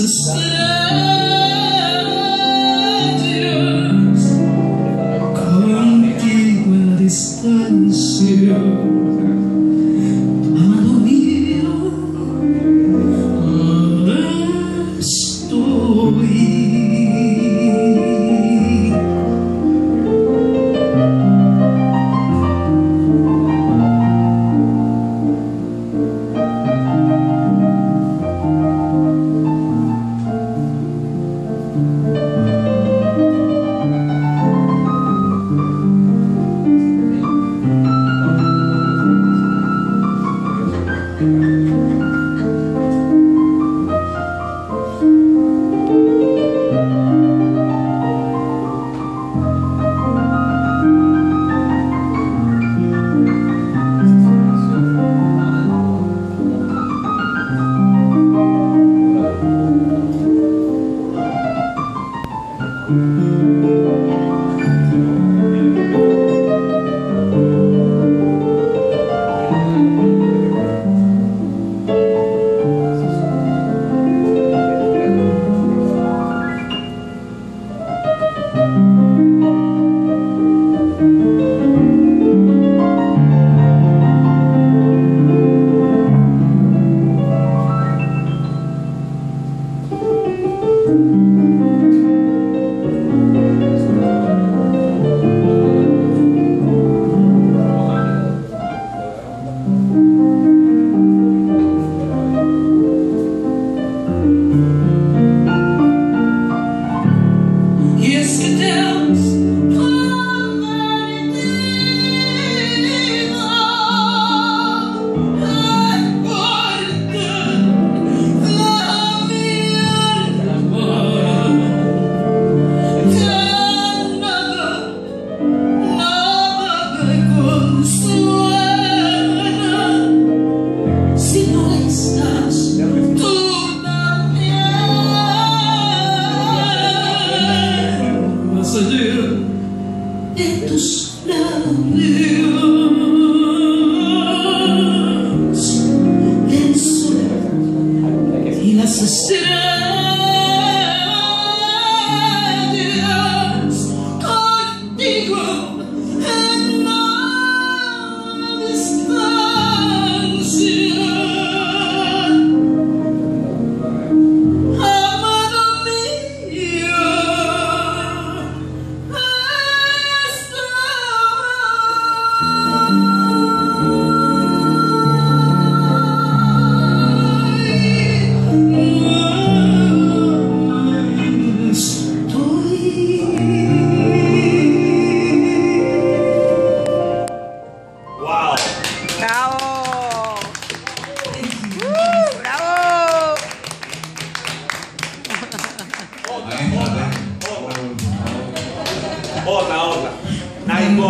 las Y